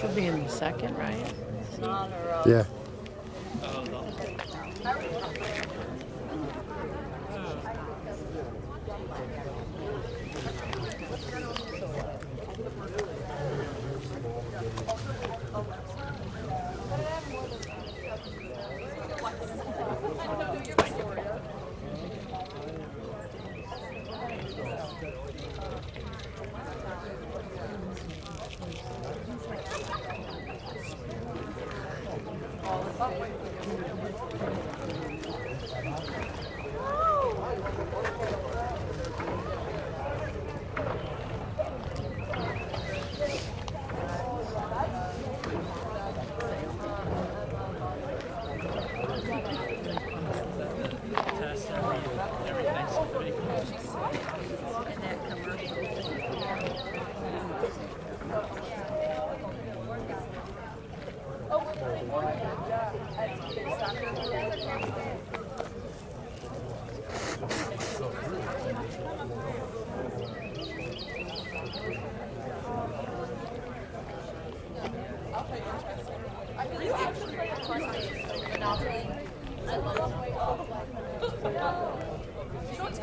Should be in the second, right? Yeah. Thank you. Schon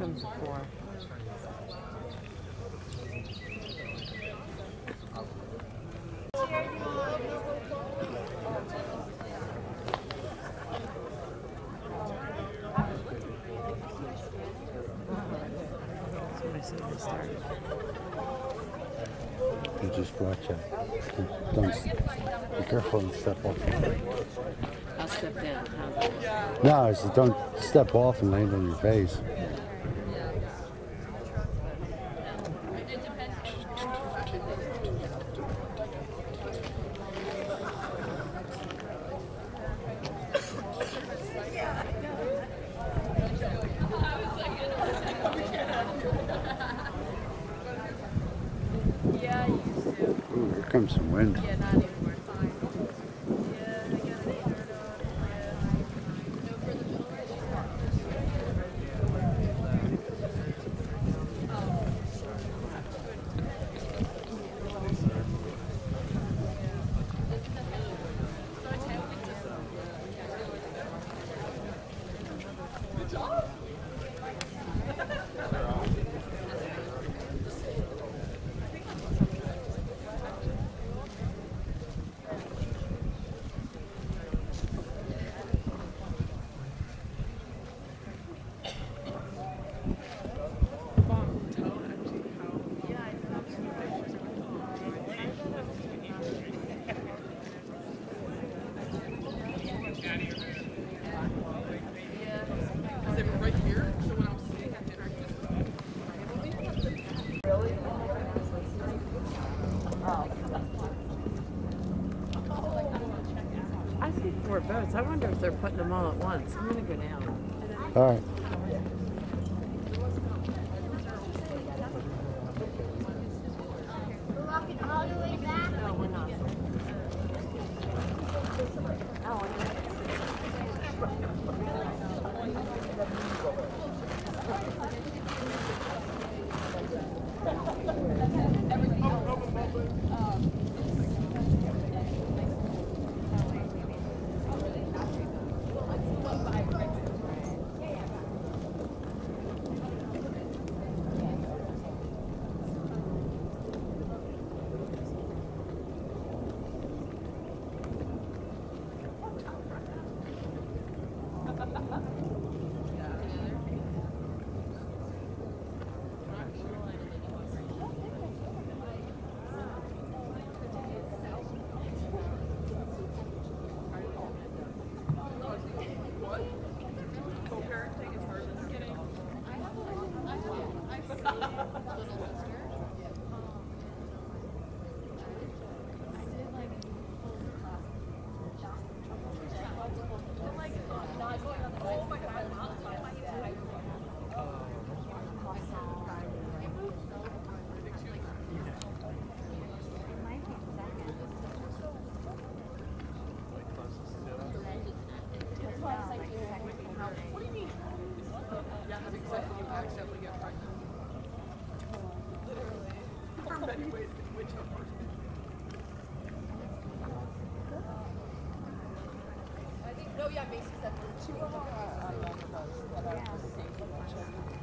comes four. Somebody said they started. You just watch it. Don't be careful and step off. I'll step down. Huh? No, I said don't step off and land on your face. Comes some wind. Yeah, not anymore. Yeah, I got a shirt on. Yeah. No, for the middle Because they were right here, so when I was sitting at dinner, I see four boats. I wonder if they're putting them all at once. I'm gonna go down. All right. I think, no, yeah, Macy said that are two of them. Uh, yeah.